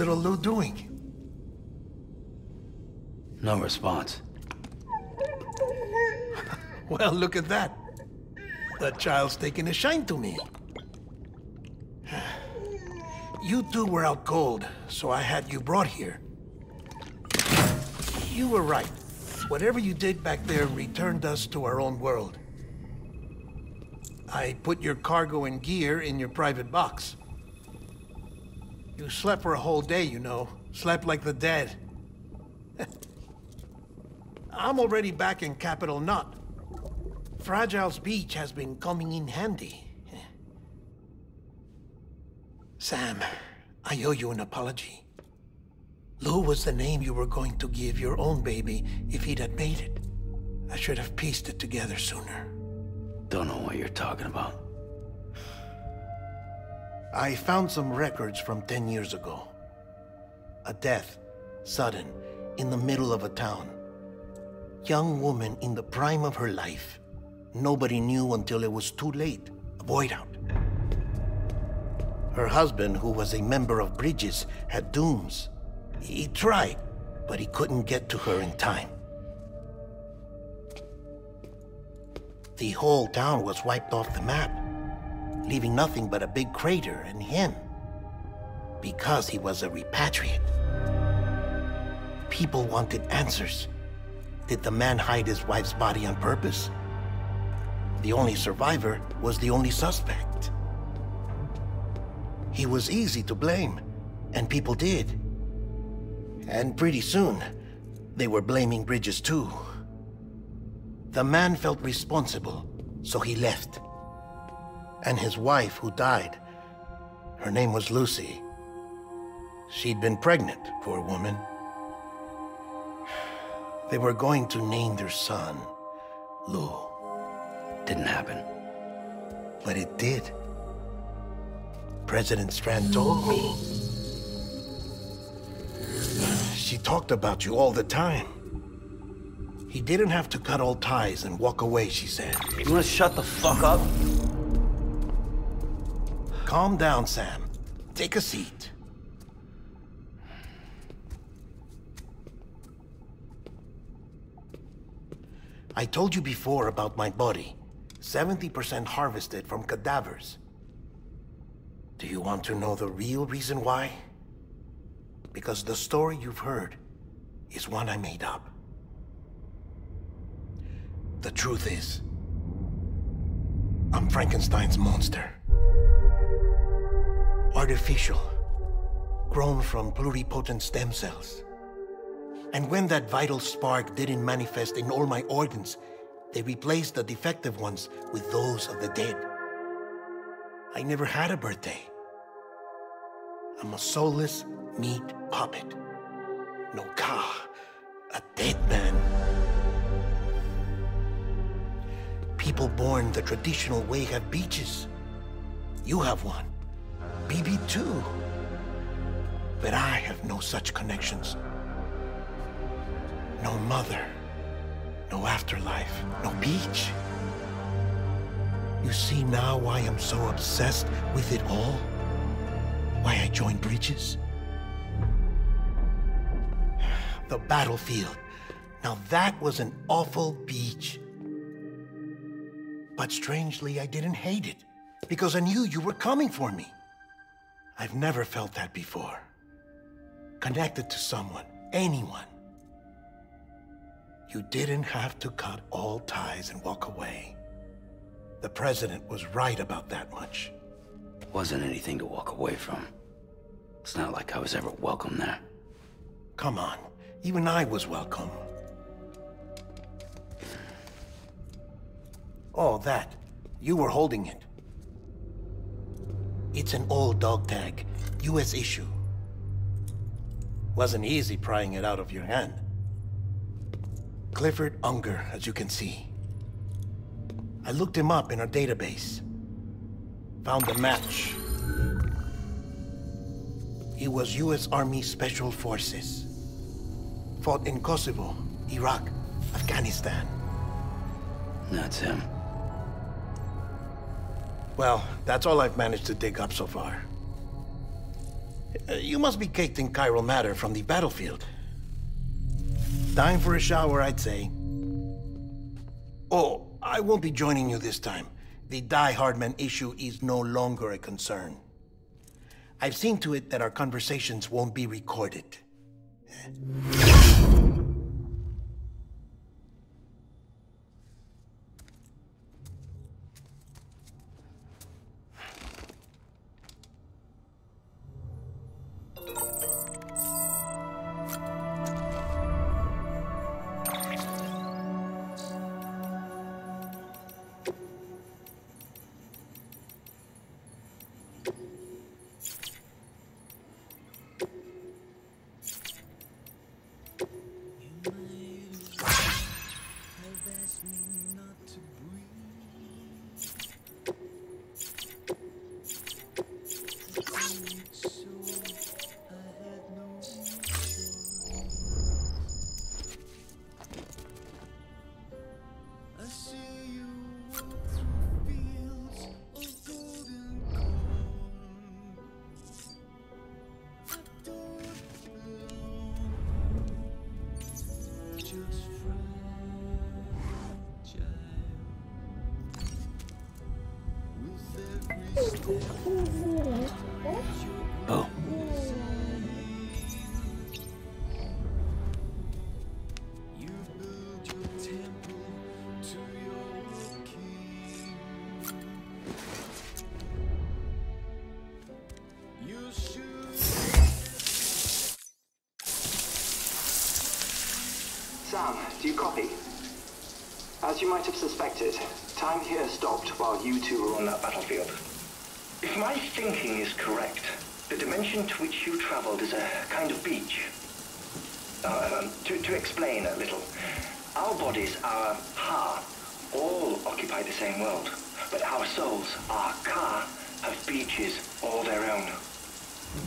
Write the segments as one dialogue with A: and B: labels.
A: Little Lou doing?
B: No response.
A: Well, look at that. That child's taking a shine to me. You two were out cold, so I had you brought here. You were right. Whatever you did back there returned us to our own world. I put your cargo and gear in your private box. You slept for a whole day, you know. Slept like the dead. I'm already back in Capital Knot. Fragile's beach has been coming in handy. Sam, I owe you an apology. Lou was the name you were going to give your own baby if he'd had made it. I should have pieced it together sooner.
B: Don't know what you're talking about.
A: I found some records from 10 years ago. A death, sudden, in the middle of a town. Young woman in the prime of her life. Nobody knew until it was too late. A void out. Her husband, who was a member of Bridges, had dooms. He tried, but he couldn't get to her in time. The whole town was wiped off the map, leaving nothing but a big crater and him. Because he was a repatriate. People wanted answers. Did the man hide his wife's body on purpose? The only survivor was the only suspect. He was easy to blame, and people did. And pretty soon, they were blaming Bridges too. The man felt responsible, so he left. And his wife, who died, her name was Lucy. She'd been pregnant, poor woman. They were going to name their son Lou.
B: Didn't happen.
A: But it did. President Strand told me. She talked about you all the time. He didn't have to cut all ties and walk away, she said.
B: You wanna shut the fuck up?
A: Calm down, Sam. Take a seat. I told you before about my body. 70% harvested from cadavers. Do you want to know the real reason why? Because the story you've heard is one I made up. The truth is, I'm Frankenstein's monster. Artificial. Grown from pluripotent stem cells. And when that vital spark didn't manifest in all my organs, they replaced the defective ones with those of the dead. I never had a birthday. I'm a soulless meat puppet. No ka, a dead man. People born the traditional way have beaches. You have one. BB too. But I have no such connections. No mother. No afterlife. No beach. You see now why I'm so obsessed with it all? Why I joined Bridges? The battlefield. Now that was an awful beach. But strangely, I didn't hate it. Because I knew you were coming for me. I've never felt that before. Connected to someone, anyone. You didn't have to cut all ties and walk away. The president was right about that much.
B: Wasn't anything to walk away from. It's not like I was ever welcome there.
A: Come on, even I was welcome. Oh, that. You were holding it. It's an old dog tag, US issue. Wasn't easy prying it out of your hand. Clifford Unger, as you can see. I looked him up in our database. Found a match. He was U.S. Army Special Forces. Fought in Kosovo, Iraq, Afghanistan.
B: That's him.
A: Well, that's all I've managed to dig up so far. Uh, you must be caked in chiral matter from the battlefield. Time for a shower, I'd say. Oh, I won't be joining you this time. The Die-Hardman issue is no longer a concern. I've seen to it that our conversations won't be recorded.
B: Oh.
C: As you might have suspected, time here stopped while you two were on that battlefield. If my thinking is correct, the dimension to which you traveled is a kind of beach. Uh, to, to explain a little, our bodies, our ha, all occupy the same world, but our souls, our ka, have beaches all their own.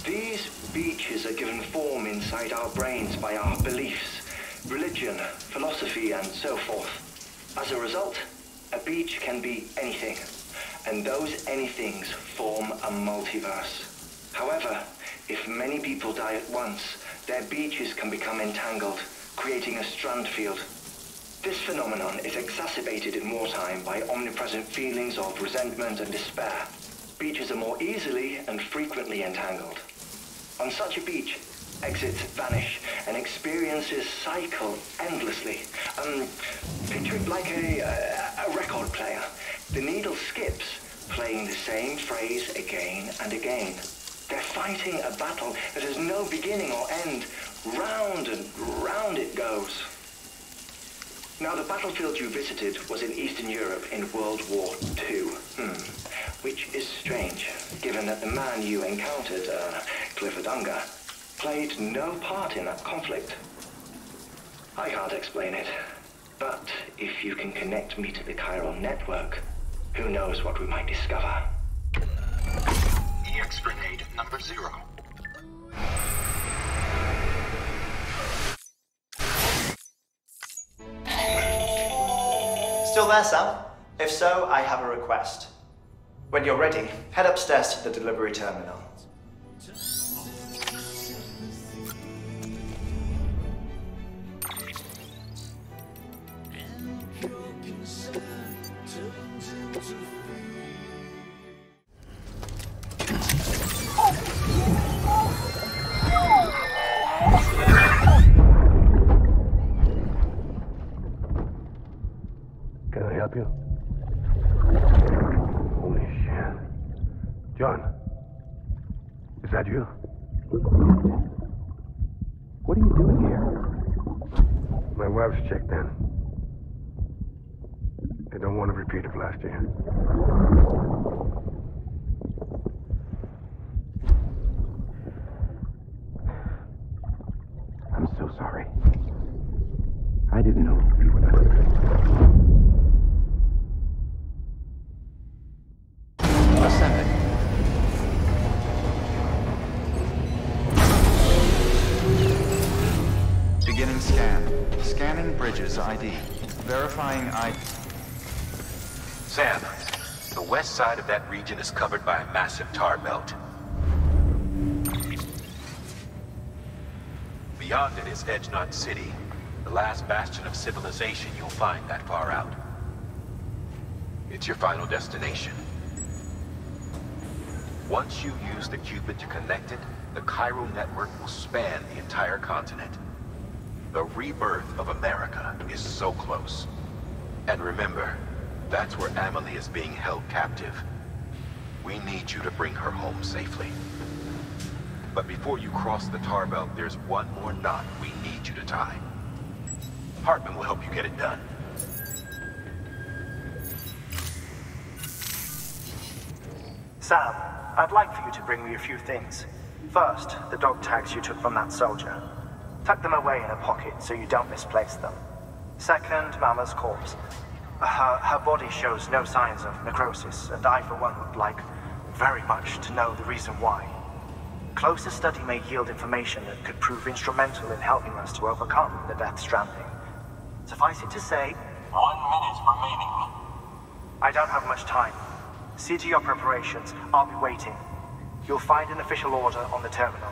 C: These beaches are given form inside our brains by our beliefs, religion, philosophy, and so forth. As a result, a beach can be anything, and those anythings form a multiverse. However, if many people die at once, their beaches can become entangled, creating a strand field. This phenomenon is exacerbated in wartime by omnipresent feelings of resentment and despair. Beaches are more easily and frequently entangled. On such a beach, exits vanish and experiences cycle endlessly. Um, picture it like a, a, a record player. The needle skips, playing the same phrase again and again. They're fighting a battle that has no beginning or end. Round and round it goes. Now, the battlefield you visited was in Eastern Europe in World War II. Hmm. Which is strange, given that the man you encountered, uh, Clifford Unger, played no part in that conflict. I can't explain it, but if you can connect me to the chiral network, who knows what we might discover.
D: EX grenade number zero.
E: Still there, Sam? If so, I have a request. When you're ready, head upstairs to the delivery terminal.
F: That you?
G: What are you doing here?
F: My wife's checked in. They don't want to repeat of last year.
G: I'm so sorry. I didn't know you were that.
H: Scanning bridges ID. Verifying ID.
D: Sam, the west side of that region is covered by a massive tar belt.
I: Beyond it is Edge Knot City, the last bastion of civilization you'll find that far out. It's your final destination. Once you use the Q-pid to connect it, the chiral network will span the entire continent. The rebirth of America is so close. And remember, that's where Amelie is being held captive. We need you to bring her home safely. But before you cross the tar belt, there's one more knot we need you to tie. Heartman will help you get it done.
J: Sam, I'd like for you to bring me a few things. First, the dog tags you took from that soldier. Tuck them away in a pocket so you don't misplace them. Second, Mama's corpse. Her, her body shows no signs of necrosis, and I, for one, would like very much to know the reason why. Closer study may yield information that could prove instrumental in helping us to overcome the Death Stranding. Suffice it to say...
D: One minute remaining.
J: I don't have much time. See to your preparations. I'll be waiting. You'll find an official order on the terminal.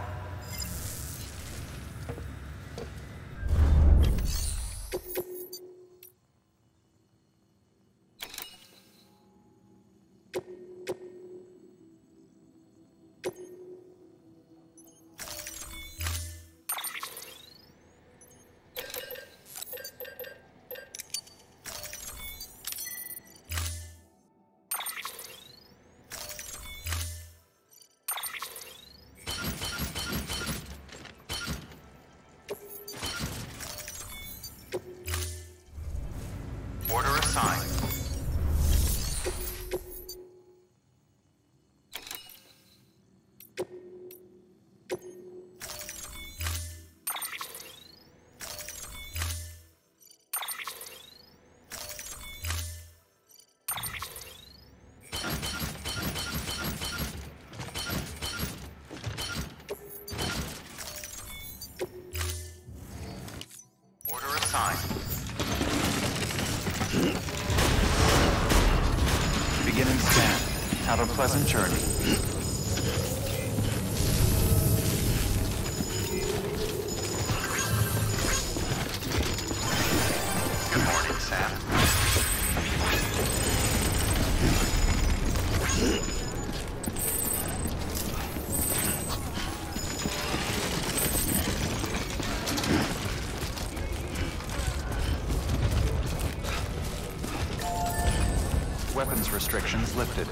H: Pleasant journey. Good morning, Sam. Weapons restrictions lifted.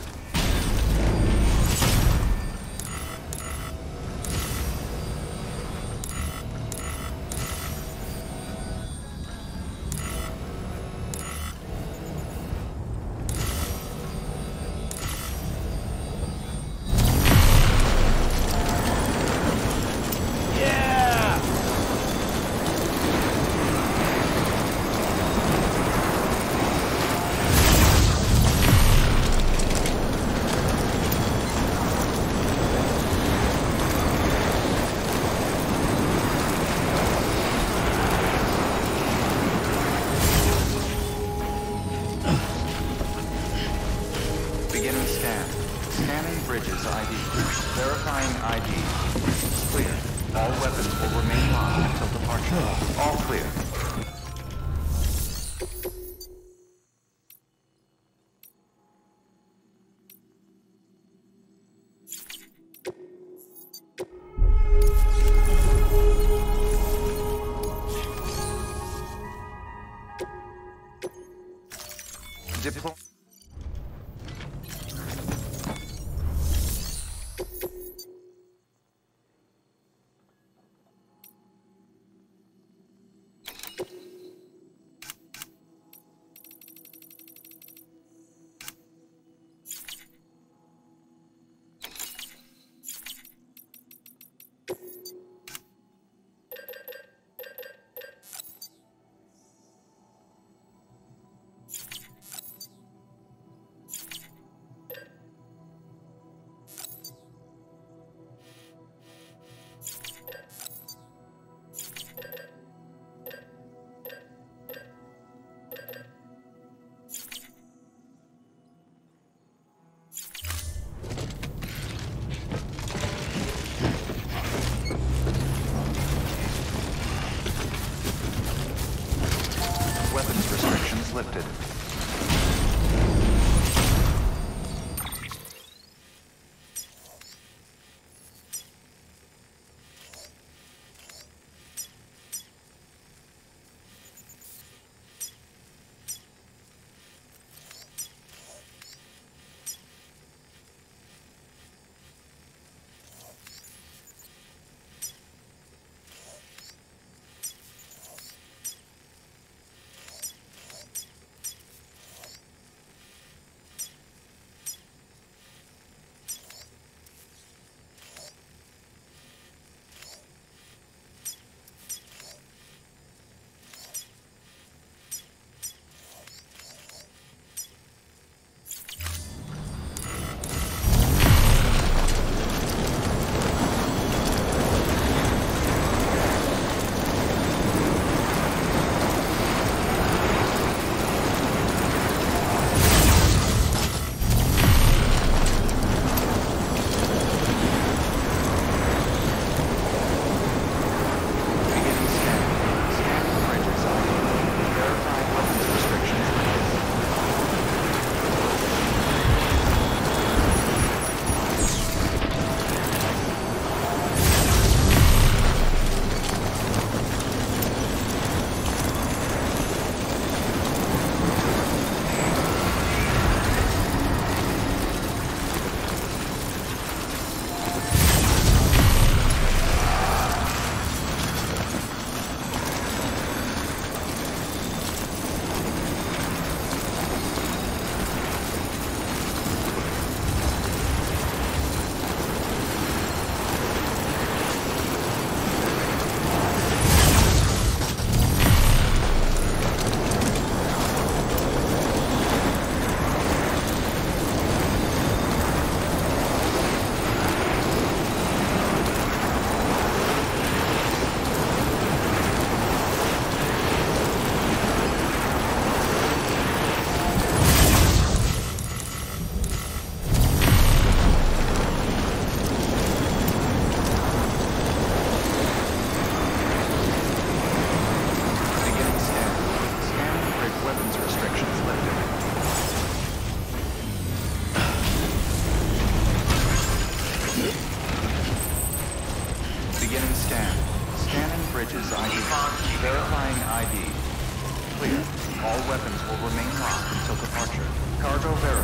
H: Cargo verified.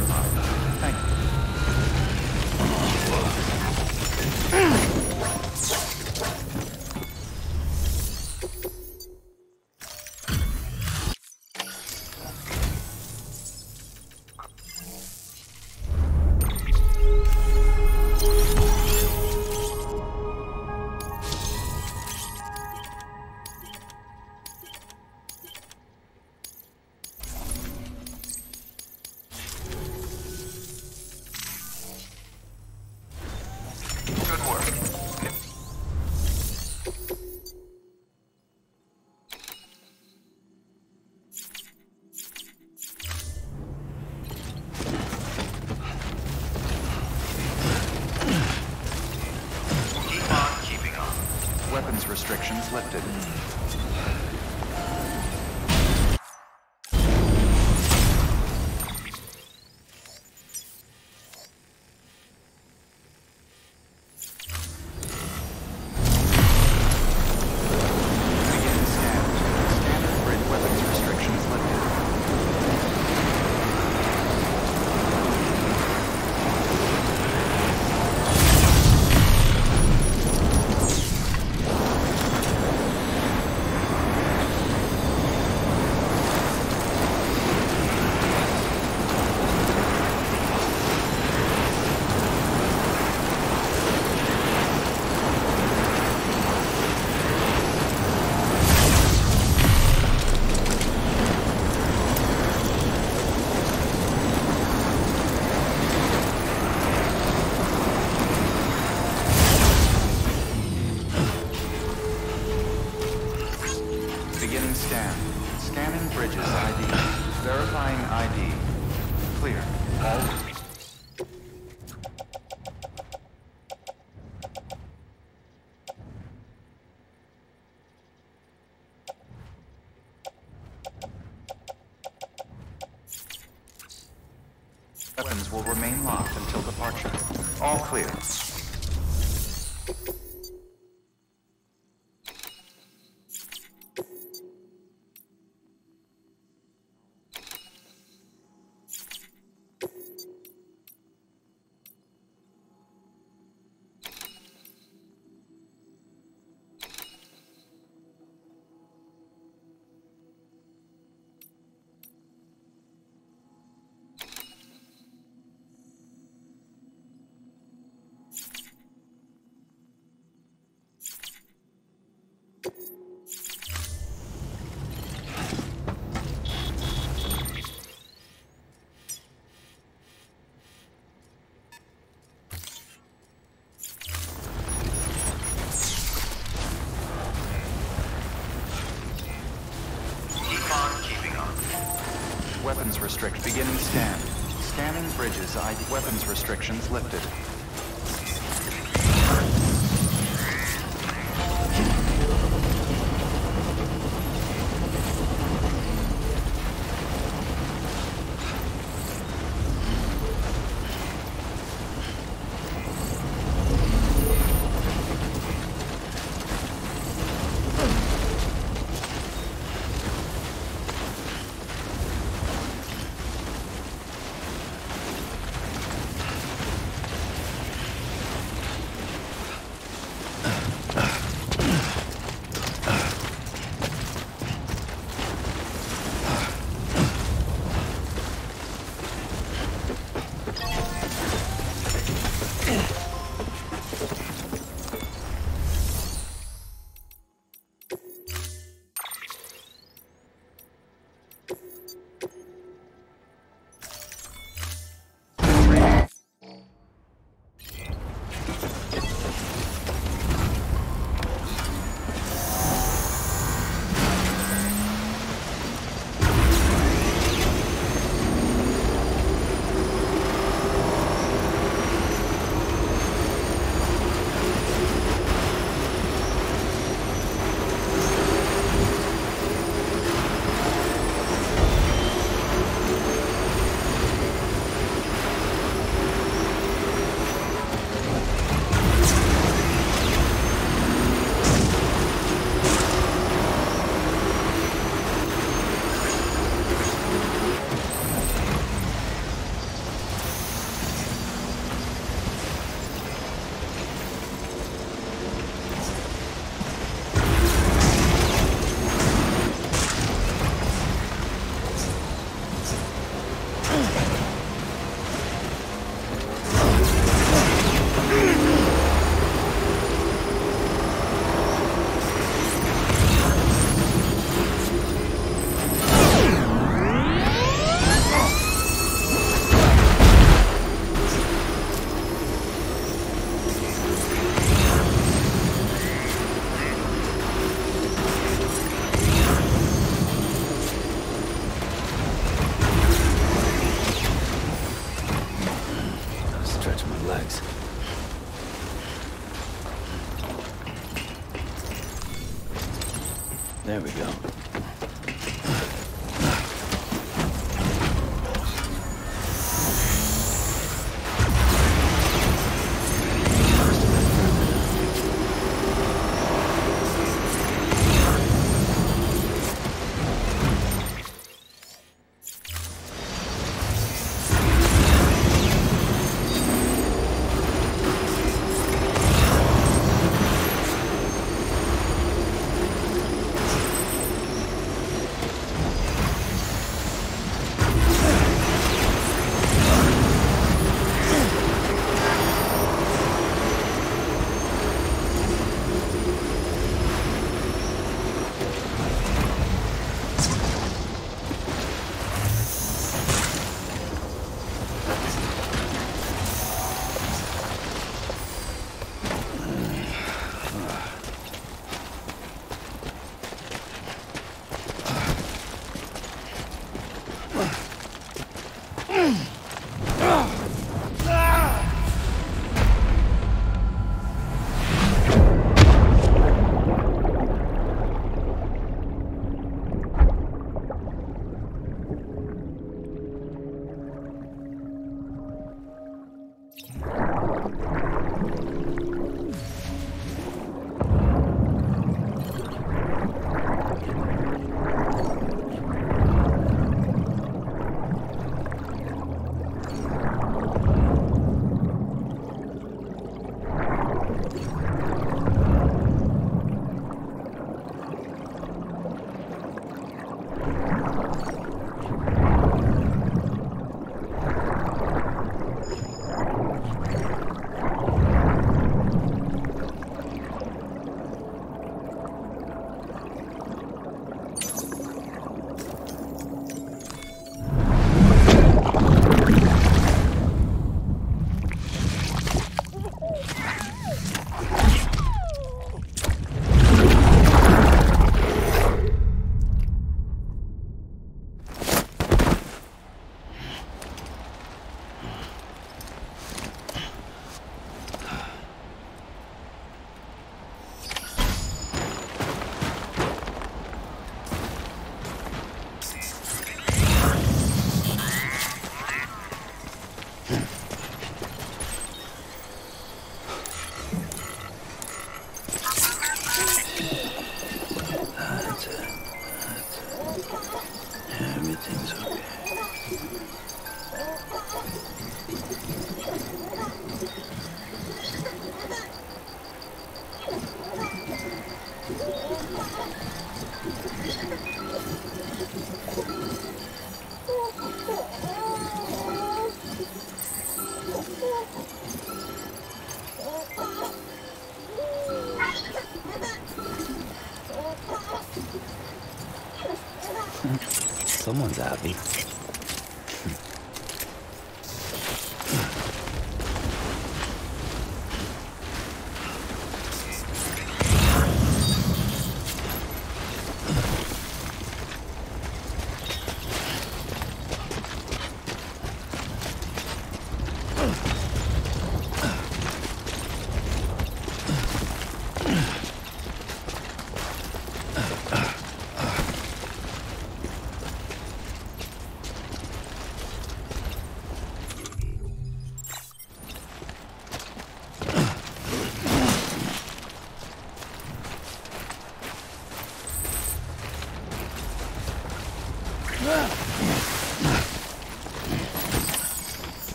H: Weapons restrict. Beginning scan. Scanning bridges. ID weapons restrictions lifted.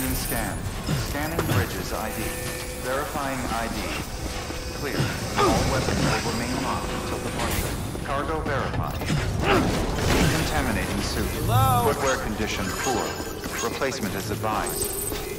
H: Beginning scan. Scanning bridges ID. Verifying ID. Clear. All weapons will remain locked until departure. Cargo verified. Decontaminating suit. Footwear condition poor. Replacement is advised.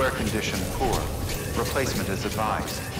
H: Footwear condition poor. Replacement is advised.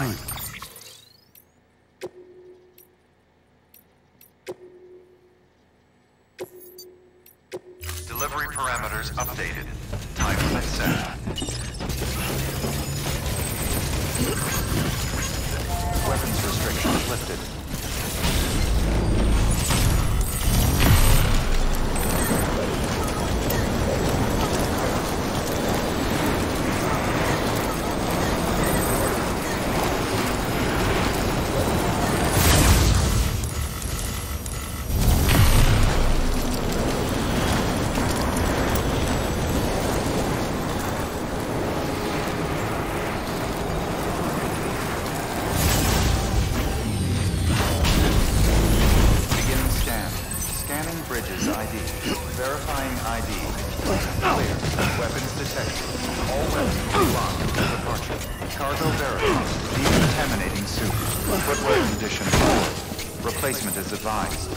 H: Fine. Advised.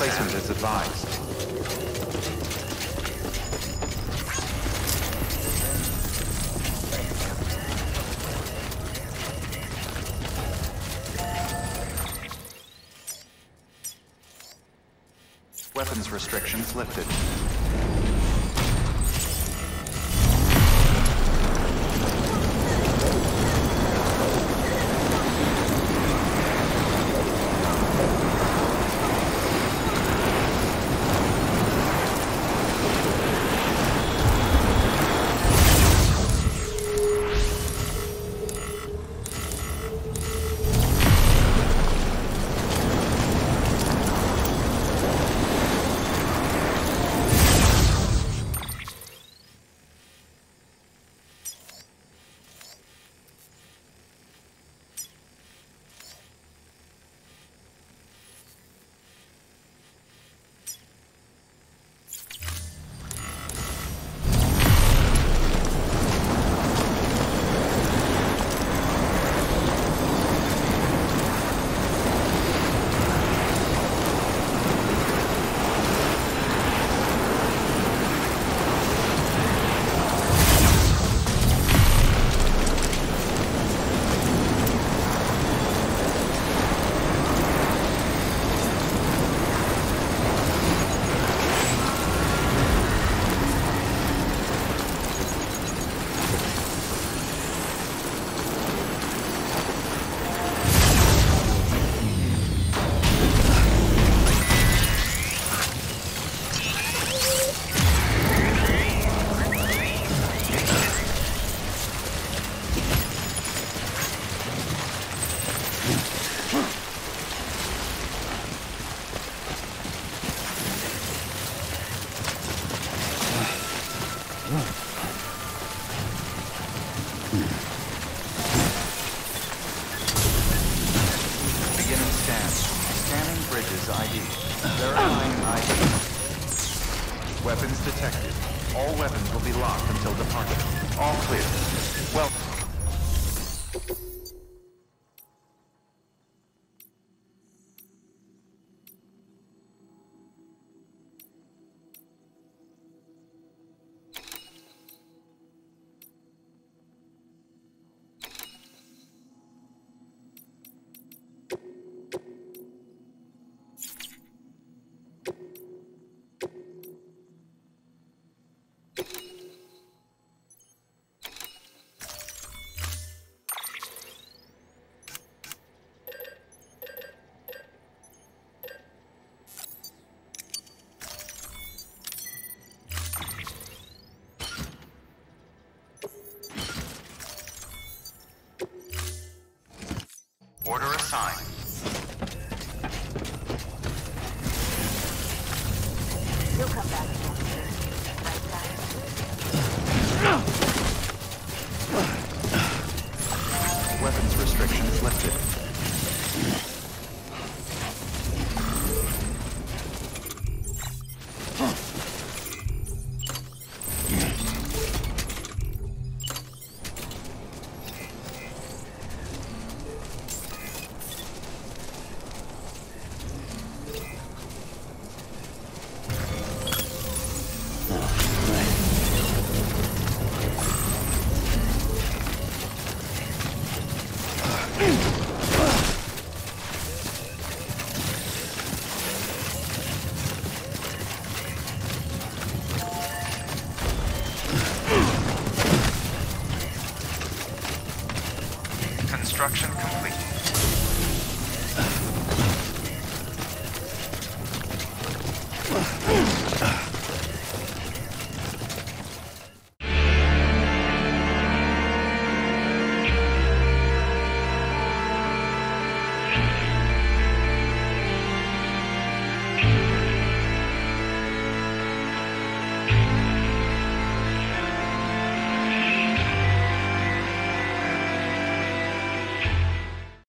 H: As advised. Weapons restrictions lifted. you